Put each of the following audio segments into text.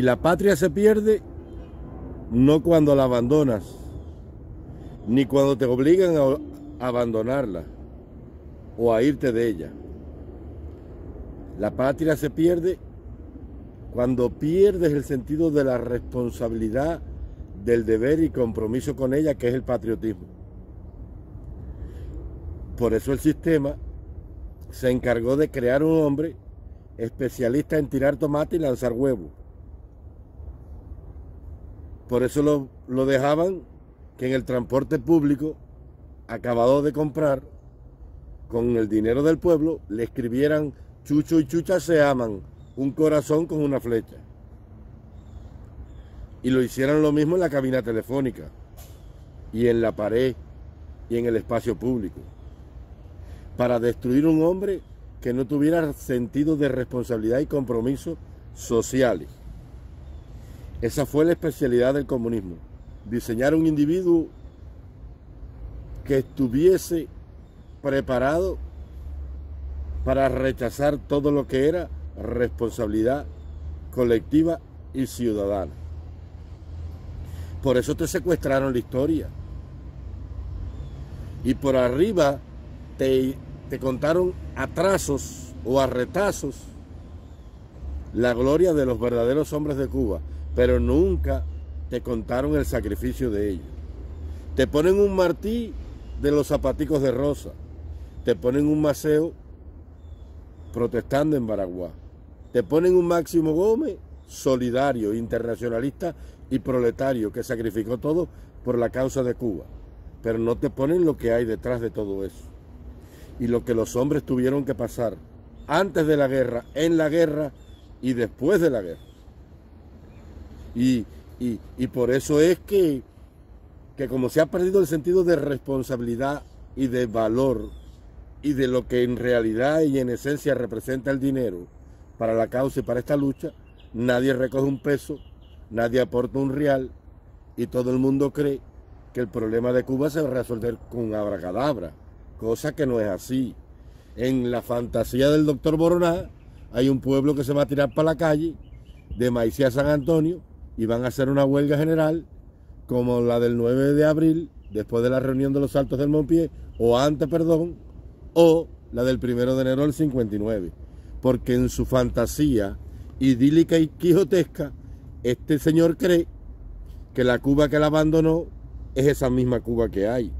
Y la patria se pierde no cuando la abandonas, ni cuando te obligan a abandonarla o a irte de ella. La patria se pierde cuando pierdes el sentido de la responsabilidad, del deber y compromiso con ella, que es el patriotismo. Por eso el sistema se encargó de crear un hombre especialista en tirar tomate y lanzar huevos. Por eso lo, lo dejaban que en el transporte público, acabado de comprar, con el dinero del pueblo, le escribieran Chucho y Chucha se aman, un corazón con una flecha. Y lo hicieran lo mismo en la cabina telefónica, y en la pared, y en el espacio público. Para destruir un hombre que no tuviera sentido de responsabilidad y compromiso sociales. Esa fue la especialidad del comunismo. Diseñar un individuo que estuviese preparado para rechazar todo lo que era responsabilidad colectiva y ciudadana. Por eso te secuestraron la historia. Y por arriba te, te contaron atrasos o arretazos la gloria de los verdaderos hombres de Cuba pero nunca te contaron el sacrificio de ellos. Te ponen un martí de los zapaticos de rosa, te ponen un Maceo protestando en Baraguá, te ponen un Máximo Gómez solidario, internacionalista y proletario que sacrificó todo por la causa de Cuba, pero no te ponen lo que hay detrás de todo eso y lo que los hombres tuvieron que pasar antes de la guerra, en la guerra y después de la guerra. Y, por eso es que, que como se ha perdido el sentido de responsabilidad y de valor y de lo que en realidad y en esencia representa el dinero para la causa y para esta lucha, nadie recoge un peso, nadie aporta un real y todo el mundo cree que el problema de Cuba se va a resolver con abracadabra, cosa que no es así. En la fantasía del doctor Boroná hay un pueblo que se va a tirar para la calle, de Maicía San Antonio, y van a hacer una huelga general como la del 9 de abril, después de la reunión de los Altos del Montpié, o antes, perdón, o la del 1 de enero del 59. Porque en su fantasía idílica y quijotesca, este señor cree que la Cuba que la abandonó es esa misma Cuba que hay.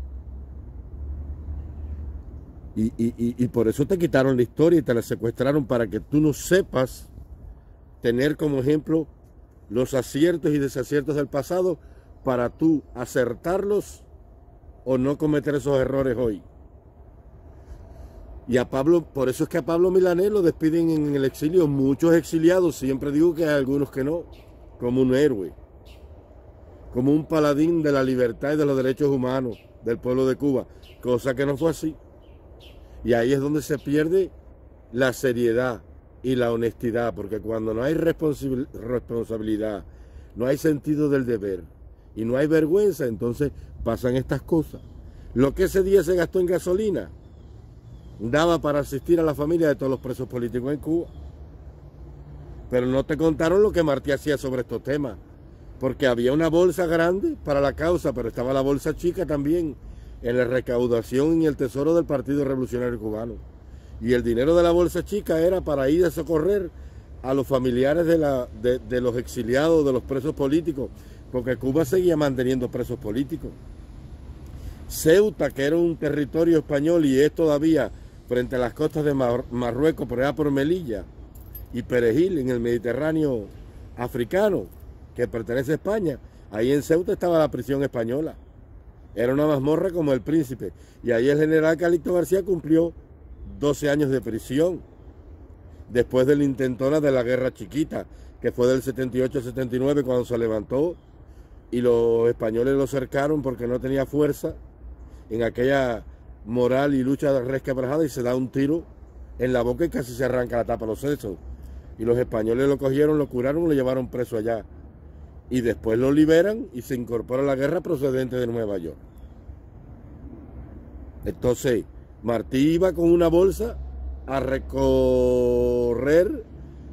Y, y, por eso te quitaron la historia y te la secuestraron para que tú no sepas tener como ejemplo los aciertos y desaciertos del pasado para tú acertarlos o no cometer esos errores hoy. Y a Pablo, por eso es que a Pablo Milanés lo despiden en el exilio. Muchos exiliados, siempre digo que hay algunos que no, como un héroe, como un paladín de la libertad y de los derechos humanos del pueblo de Cuba, cosa que no fue así. Y ahí es donde se pierde la seriedad, y la honestidad, porque cuando no hay responsabilidad, no hay sentido del deber y no hay vergüenza, entonces pasan estas cosas. Lo que ese día se gastó en gasolina daba para asistir a la familia de todos los presos políticos en Cuba. Pero no te contaron lo que Martí hacía sobre estos temas, porque había una bolsa grande para la causa, pero estaba la bolsa chica también en la recaudación y el tesoro del Partido Revolucionario Cubano. Y el dinero de la bolsa chica era para ir a socorrer a los familiares de, la, de, los exiliados, de los presos políticos, porque Cuba seguía manteniendo presos políticos. Ceuta, que era un territorio español y es todavía frente a las costas de Marruecos, por allá por Melilla, y Perejil, en el Mediterráneo africano, que pertenece a España. Ahí en Ceuta estaba la prisión española. Era una mazmorra como el príncipe. Y ahí el general Calixto García cumplió 12 años de prisión después del intentona de la guerra chiquita, que fue del 78-79 cuando se levantó y los españoles lo cercaron porque no tenía fuerza en aquella moral y lucha de resquebrajada y se da un tiro en la boca y casi se arranca la tapa de los sesos. Y los españoles lo cogieron, lo curaron, lo llevaron preso allá. Y después lo liberan y se incorpora a la guerra procedente de Nueva York. Entonces, Martí iba con una bolsa a recorrer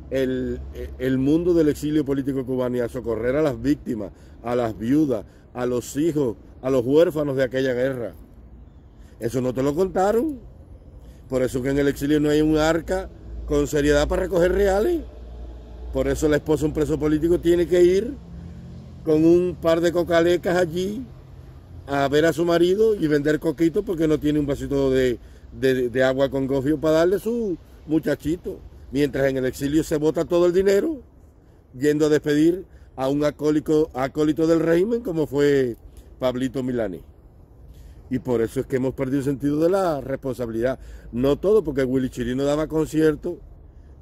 el, el mundo del exilio político cubano y a socorrer a las víctimas, a las viudas, a los hijos, a los huérfanos de aquella guerra. Eso no te lo contaron. Por eso que en el exilio no hay un arca con seriedad para recoger reales. Por eso la esposa de un preso político tiene que ir con un par de cocalecas allí a ver a su marido y vender coquito porque no tiene un vasito de, de agua con gofio para darle a su muchachito. Mientras en el exilio se bota todo el dinero yendo a despedir a un acólito, acólito del régimen como fue Pablito Milani. Y por eso es que hemos perdido el sentido de la responsabilidad. No todo, porque Willy Chirino daba conciertos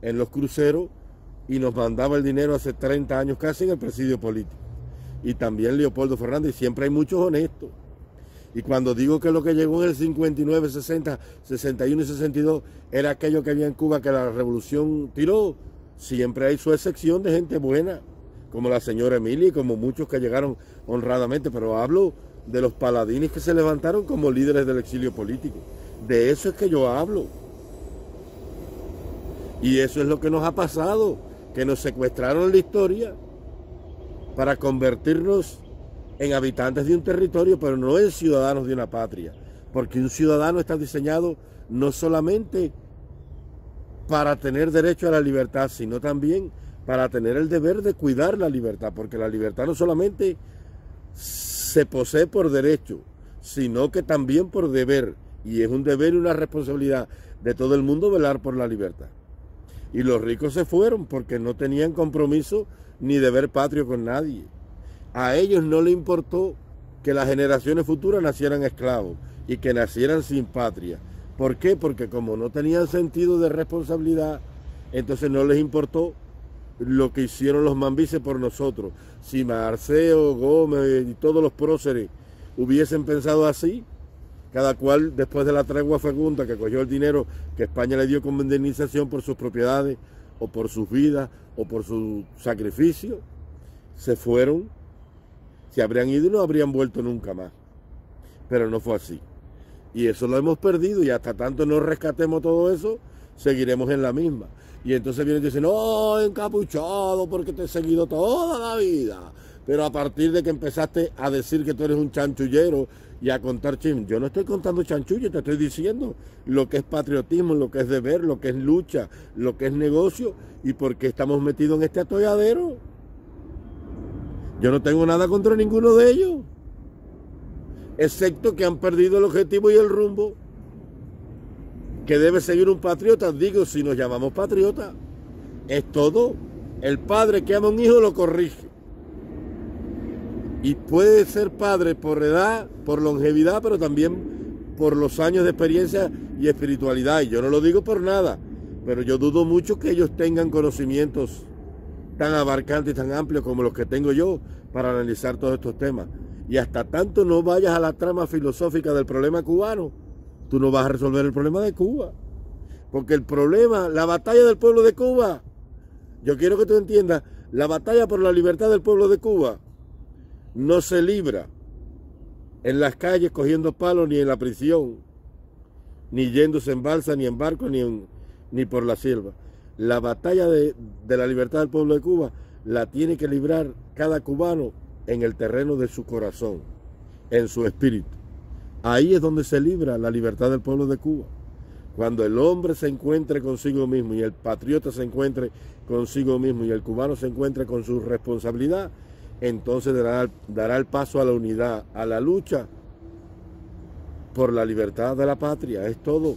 en los cruceros y nos mandaba el dinero hace 30 años casi en el presidio político. Y también Leopoldo Fernández, siempre hay muchos honestos. Y cuando digo que lo que llegó en el 59, 60, 61 y 62 era aquello que había en Cuba que la revolución tiró, siempre hay su excepción de gente buena como la señora Emilia y como muchos que llegaron honradamente, pero hablo de los paladines que se levantaron como líderes del exilio político. De eso es que yo hablo. Y eso es lo que nos ha pasado, que nos secuestraron la historia para convertirnos en habitantes de un territorio, pero no en ciudadanos de una patria. Porque un ciudadano está diseñado no solamente para tener derecho a la libertad, sino también para tener el deber de cuidar la libertad, porque la libertad no solamente se posee por derecho, sino que también por deber, y es un deber y una responsabilidad de todo el mundo velar por la libertad. Y los ricos se fueron porque no tenían compromiso ni deber patrio con nadie. A ellos no le importó que las generaciones futuras nacieran esclavos y que nacieran sin patria. ¿Por qué? Porque como no tenían sentido de responsabilidad, entonces no les importó lo que hicieron los mambises por nosotros. Si Marceo, Gómez y todos los próceres hubiesen pensado así, cada cual después de la tregua fecunda que cogió el dinero que España le dio como indemnización por sus propiedades o por sus vidas o por su sacrificio, se fueron, se habrían ido y no habrían vuelto nunca más. Pero no fue así. Y eso lo hemos perdido y hasta tanto no rescatemos todo eso, seguiremos en la misma. Y entonces vienen y dicen, no, encapuchado porque te he seguido toda la vida. Pero a partir de que empezaste a decir que tú eres un chanchullero y a contar chim, yo no estoy contando chanchullo, te estoy diciendo lo que es patriotismo, lo que es deber, lo que es lucha, lo que es negocio y por qué estamos metidos en este atolladero. Yo no tengo nada contra ninguno de ellos, excepto que han perdido el objetivo y el rumbo que debe seguir un patriota, digo, si nos llamamos patriota, es todo. El padre que ama a un hijo lo corrige. Y puede ser padre por edad, por longevidad, pero también por los años de experiencia y espiritualidad. Y yo no lo digo por nada, pero yo dudo mucho que ellos tengan conocimientos tan abarcantes y tan amplios como los que tengo yo para analizar todos estos temas. Y hasta tanto no vayas a la trama filosófica del problema cubano, tú no vas a resolver el problema de Cuba. Porque el problema, la batalla del pueblo de Cuba, yo quiero que tú entiendas, la batalla por la libertad del pueblo de Cuba no se libra en las calles cogiendo palos ni en la prisión, ni yéndose en balsa, ni en barco, ni, ni por la selva. La batalla de, de la libertad del pueblo de Cuba la tiene que librar cada cubano en el terreno de su corazón, en su espíritu. Ahí es donde se libra la libertad del pueblo de Cuba. Cuando el hombre se encuentre consigo mismo y el patriota se encuentre consigo mismo y el cubano se encuentre con su responsabilidad, entonces dará, el paso a la unidad, a la lucha por la libertad de la patria. Es todo.